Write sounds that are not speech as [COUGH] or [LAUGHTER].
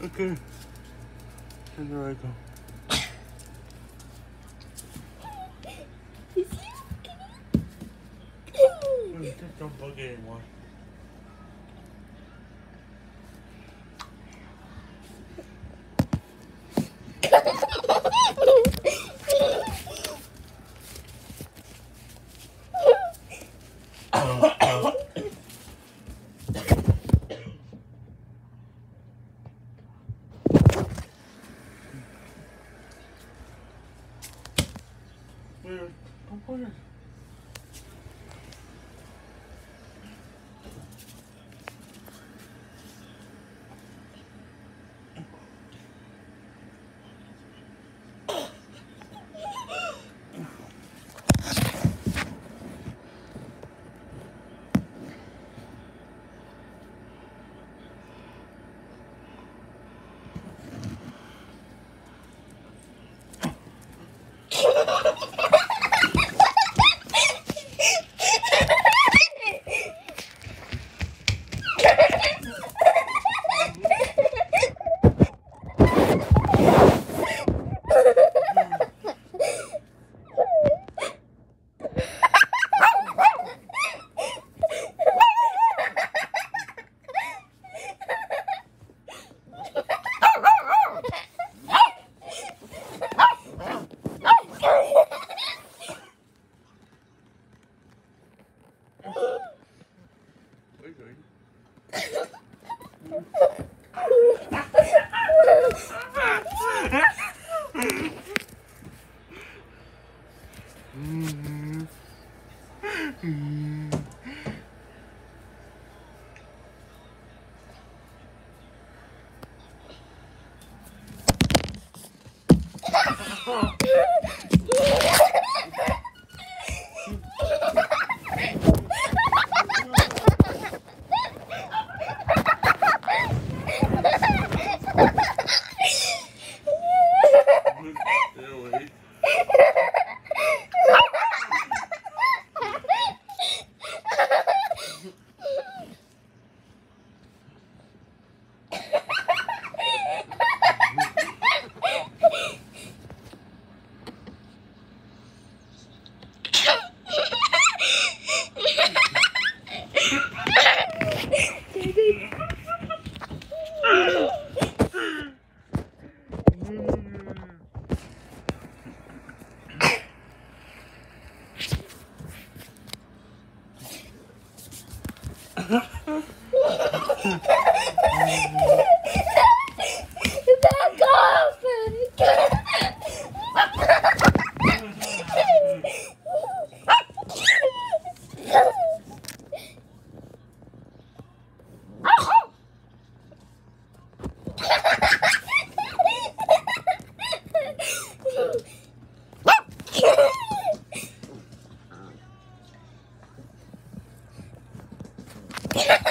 Okay. And there I go. Is he Don't bug anymore. [LAUGHS] うん、ここです。Oh. Back off! Back off! Yeah. [LAUGHS]